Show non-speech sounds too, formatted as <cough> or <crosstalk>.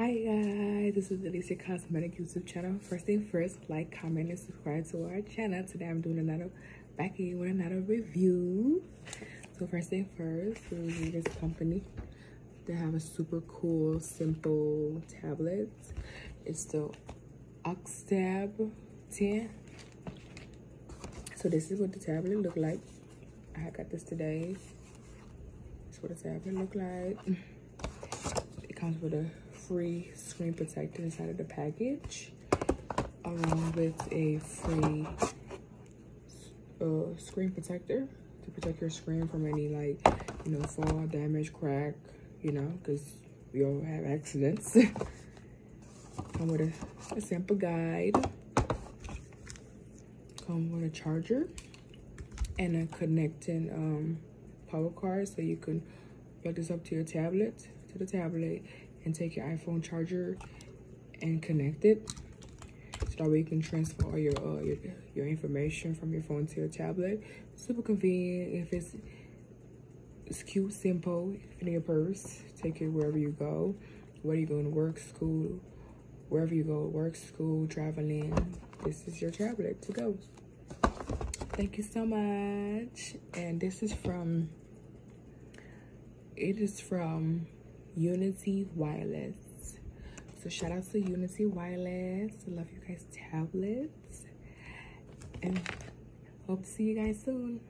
Hi guys, this is Deleica Cosmetic YouTube channel. First thing first, like, comment, and subscribe to our channel. Today I'm doing another back again with another review. So first thing first, this company. They have a super cool, simple tablet. It's the Oxtab 10. So this is what the tablet look like. I got this today. This is what the tablet look like. It comes with a free screen protector inside of the package along with a free uh, screen protector to protect your screen from any like you know fall damage crack you know because we all have accidents. <laughs> Come with a, a sample guide. Come with a charger and a connecting um, power cord so you can plug this up to your tablet to the tablet and take your iPhone charger and connect it. So that way you can transfer all your, uh, your, your information from your phone to your tablet. Super convenient if it's it's cute, simple, in your purse. Take it wherever you go. Whether you're going to work, school, wherever you go, work, school, traveling. This is your tablet to go. Thank you so much. And this is from, it is from Unity Wireless. So shout out to Unity Wireless. I love you guys tablets. And hope to see you guys soon.